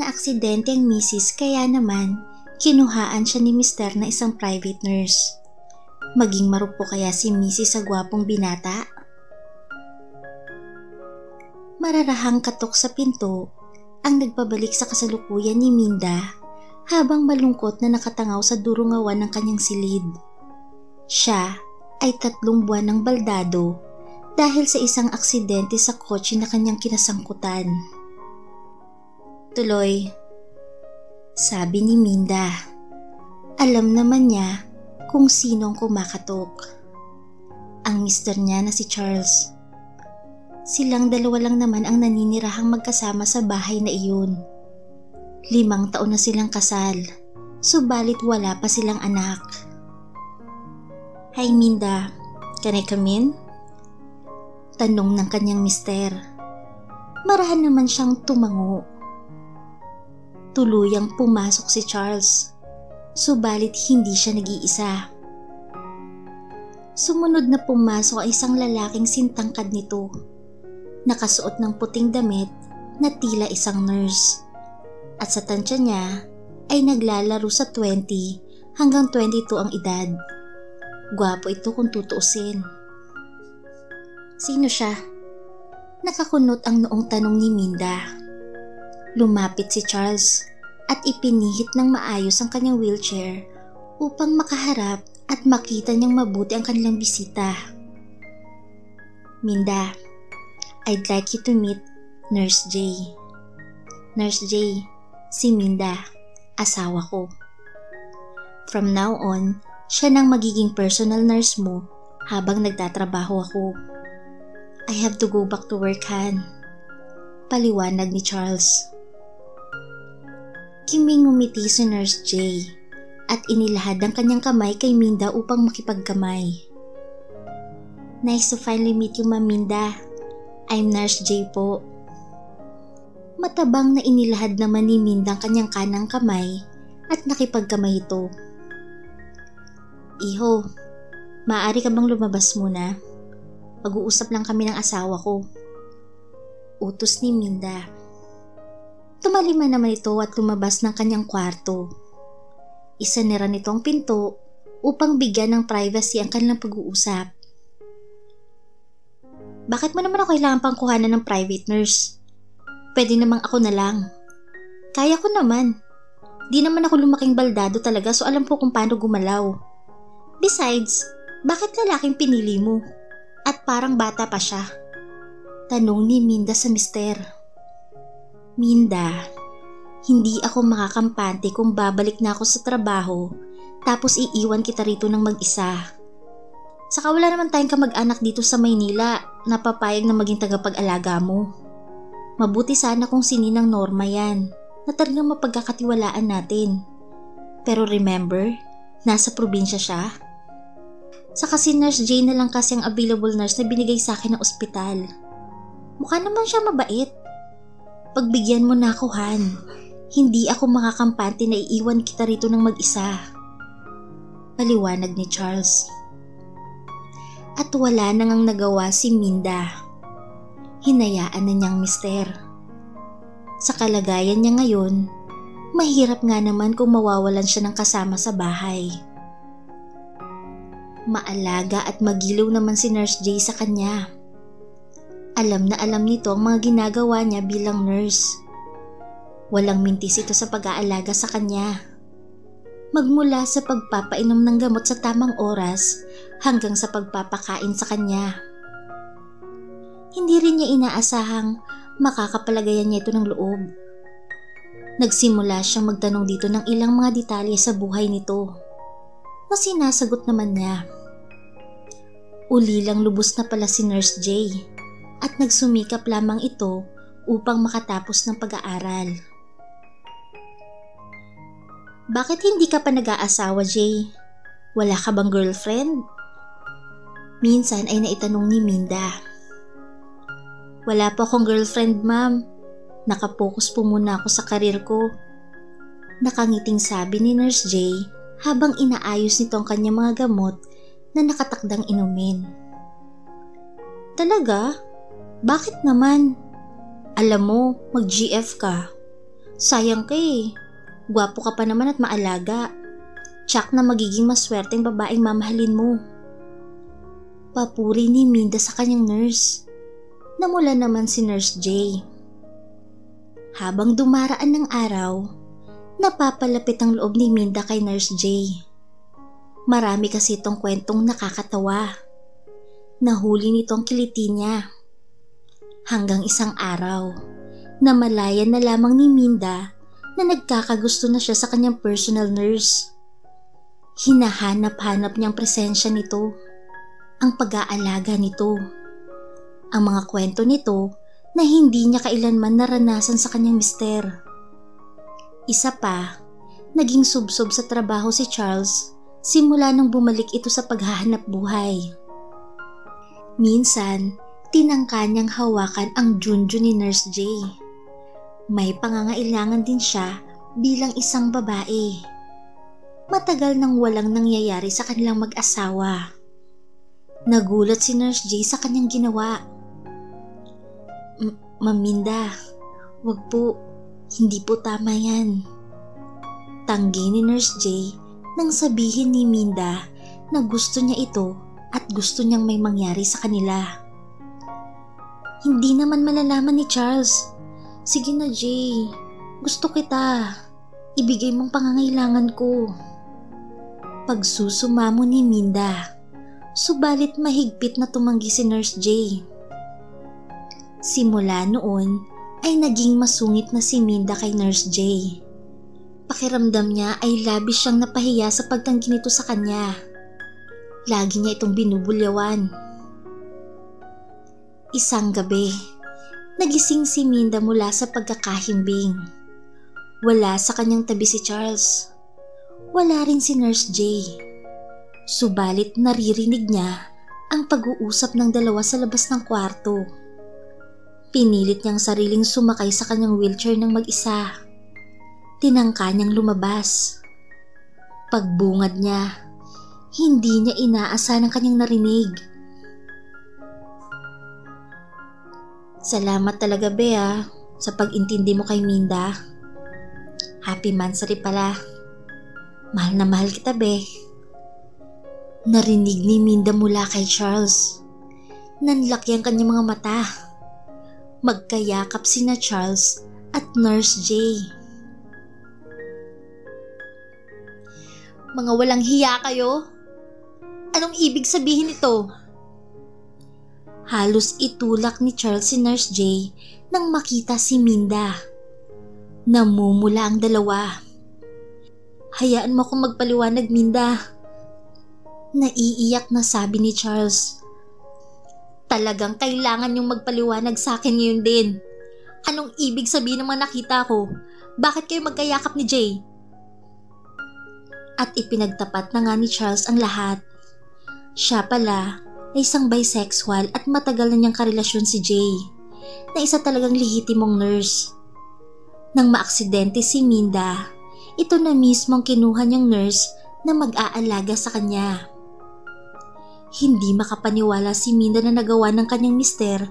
na aksidente ang misis kaya naman kinuhaan siya ni mister na isang private nurse. Maging marupo kaya si misis sa gwapong binata? Mararahang katok sa pinto ang nagpabalik sa kasalukuyan ni Minda habang malungkot na nakatangaw sa durungawan ng kanyang silid. Siya ay tatlong buwan ng baldado dahil sa isang aksidente sa kotse na kanyang kinasangkutan. Tuloy, sabi ni Minda. Alam naman niya kung sino ang kumakatok. Ang mister niya na si Charles. Silang dalawa lang naman ang naninirahang magkasama sa bahay na iyon. Limang taon na silang kasal, subalit wala pa silang anak. Hi Minda, can I come in? Tanong ng kanyang mister. Marahan naman siyang tumango. Tuluyang pumasok si Charles, subalit hindi siya nag-iisa. Sumunod na pumasok ang isang lalaking sintangkad nito. Nakasuot ng puting damit na tila isang nurse. At sa tansya niya ay naglalaro sa 20 hanggang 22 ang edad. Gwapo ito kung tutuusin. Sino siya? Nakakunot ang noong tanong ni Minda. Lumapit si Charles at ipinihit ng maayos ang kanyang wheelchair upang makaharap at makita niyang mabuti ang kanilang bisita. Minda, I'd like you to meet Nurse J. Nurse J, si Minda, asawa ko. From now on, siya nang magiging personal nurse mo habang nagtatrabaho ako. I have to go back to work, Han. Paliwanag ni Charles. Kiming ngumiti si Nurse J at inilahad ang kanyang kamay kay Minda upang makipagkamay. Nice to finally meet you, Ma'am Minda. I'm Nurse J po. Matabang na inilahad naman ni Minda ang kanyang kanang kamay at nakipagkamay ito. Iho, maaari ka bang lumabas muna? Pag-uusap lang kami ng asawa ko. Utos ni Minda. Tumalima naman ito at lumabas ng kanyang kwarto. Isa nira nito ang pinto upang bigyan ng privacy ang kanilang pag-uusap. Bakit mo naman ako kailangan pang kuhanan ng private nurse? Pwede namang ako na lang. Kaya ko naman. Di naman ako lumaking baldado talaga so alam ko kung paano gumalaw. Besides, bakit lalaking pinili mo? At parang bata pa siya. Tanong ni Minda sa mister. Minda, hindi ako makakampante kung babalik na ako sa trabaho tapos iiwan kita rito ng mag-isa. Saka wala naman tayong kamag-anak dito sa Maynila na papayag na maging tagapag-alaga mo. Mabuti sana kung sininang norma yan na talagang mapagkakatiwalaan natin. Pero remember, nasa probinsya siya. Saka si Nurse Jane na lang kasi ang available nurse na binigay sa akin ng ospital. Mukha naman siya mabait Pagbigyan mo na ako, Han. Hindi ako makakampante na iiwan kita rito ng mag-isa. Paliwanag ni Charles. At wala nang ang nagawa si Minda. Hinayaan na niyang mister. Sa kalagayan niya ngayon, mahirap nga naman kung mawawalan siya ng kasama sa bahay. Maalaga at magiliw naman si Nurse Jay sa kanya alam na alam nito ang mga ginagawa niya bilang nurse. Walang mintis ito sa pag-aalaga sa kanya. Magmula sa pagpapainom ng gamot sa tamang oras hanggang sa pagpapakain sa kanya. Hindi rin niya inaasahang makakapalagayan niya ito ng loob. Nagsimula siyang magtanong dito ng ilang mga detalye sa buhay nito na sinasagot naman niya. Uli lang lubos na pala si Nurse Jay at nagsumikap lamang ito upang makatapos ng pag-aaral. Bakit hindi ka pa nag-aasawa, Jay? Wala ka bang girlfriend? Minsan ay naitanong ni Minda. Wala pa akong girlfriend, ma'am. Nakapokus po muna ako sa karir ko. Nakangiting sabi ni Nurse Jay habang inaayos nito ang kanyang mga gamot na nakatakdang inumin. Talaga? Bakit naman? Alam mo, mag-GF ka. Sayang ka eh. Gwapo ka pa naman at maalaga. Tsak na magiging maswerteng babaeng mamahalin mo. Papuri ni Minda sa kanyang nurse. Namula naman si Nurse J. Habang dumaraan ng araw, napapalapit ang loob ni Minda kay Nurse J. Marami kasi itong kwentong nakakatawa. Nahuli nitong kiliti niya. Hanggang isang araw, namalayan na lamang ni Minda na nagkakagusto na siya sa kanyang personal nurse. Hinahanap-hanap niyang presensya nito, ang pag-aalaga nito. Ang mga kwento nito na hindi niya kailanman naranasan sa kanyang mister. Isa pa, naging subsob sa trabaho si Charles simula nang bumalik ito sa paghahanap buhay. Minsan, tinangka niyang hawakan ang Junjun ni Nurse J. May pangangailangan din siya bilang isang babae. Matagal nang walang nangyayari sa kanilang mag-asawa. Nagulat si Nurse J sa kanyang ginawa Maminda, wag po, hindi po tama yan. Tanggi ni Nurse J nang sabihin ni Minda na gusto niya ito at gusto niyang may mangyari sa kanila. Hindi naman malalaman ni Charles. Sige na Jay, gusto kita. Ibigay mong pangangailangan ko. Pagsusumamo ni Minda, subalit mahigpit na tumanggi si Nurse J. Simula noon ay naging masungit na si Minda kay Nurse J. Pakiramdam niya ay labis siyang napahiya sa pagtanggi nito sa kanya. Lagi niya itong binubulyawan. Isang gabi, nagising si Minda mula sa pagkakahimbing. Wala sa kanyang tabi si Charles. Wala rin si Nurse J. Subalit naririnig niya ang pag-uusap ng dalawa sa labas ng kwarto. Pinilit niyang sariling sumakay sa kanyang wheelchair ng mag-isa. Tinangka niyang lumabas. Pagbungad niya, hindi niya inaasahan ang kanyang narinig. Salamat talaga, Bea, sa pag-intindi mo kay Minda. Happy Mansari pala. Mahal na mahal kita, Be. Narinig ni Minda mula kay Charles. Nanlaki ang kanyang mga mata magkayakap sina Charles at Nurse J. Mga walang hiya kayo? Anong ibig sabihin nito? Halos itulak ni Charles si Nurse J nang makita si Minda. Namumula ang dalawa. Hayaan mo akong magpaliwanag, Minda. Naiiyak na sabi ni Charles. Talagang kailangan yung magpaliwanag sa akin ngayon din. Anong ibig sabihin ng mga nakita ko? Bakit kayo magkayakap ni Jay? At ipinagtapat na nga ni Charles ang lahat. Siya pala ay isang bisexual at matagal na niyang karelasyon si Jay na isa talagang lehitimong nurse. Nang maaksidente si Minda, ito na mismo ang kinuha niyang nurse na mag-aalaga sa kanya. Hindi makapaniwala si Minda na nagawa ng kanyang mister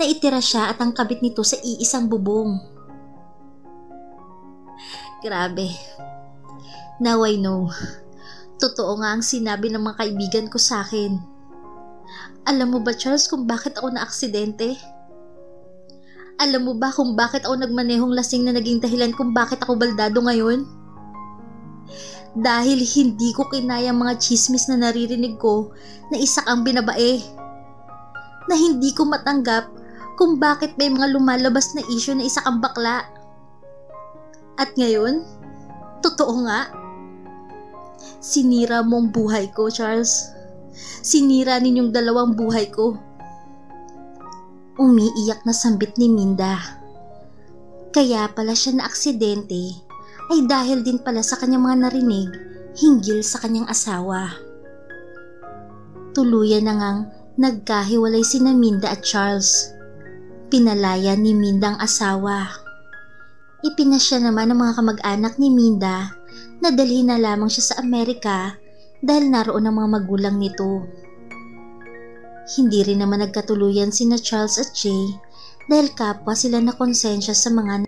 na itira siya at ang kabit nito sa iisang bubong. Grabe. Now I know. Totoo nga ang sinabi ng mga kaibigan ko sa akin. Alam mo ba Charles kung bakit ako na-aksidente? Alam mo ba kung bakit ako nagmanehong lasing na naging dahilan kung bakit ako baldado ngayon? dahil hindi ko kinaya mga chismis na naririnig ko na isa kang binabae. Na hindi ko matanggap kung bakit may mga lumalabas na issue na isa kang bakla. At ngayon, totoo nga. Sinira mo ang buhay ko, Charles. Sinira ninyong dalawang buhay ko. Umiiyak na sambit ni Minda. Kaya pala siya na aksidente ay dahil din pala sa kanyang mga narinig hinggil sa kanyang asawa. Tuluyan na ngang nagkahiwalay si Minda at Charles. Pinalaya ni Minda ang asawa. Ipinasya naman ng mga kamag-anak ni Minda na dalhin na lamang siya sa Amerika dahil naroon ang mga magulang nito. Hindi rin naman nagkatuluyan sina Charles at Jay dahil kapwa sila na konsensya sa mga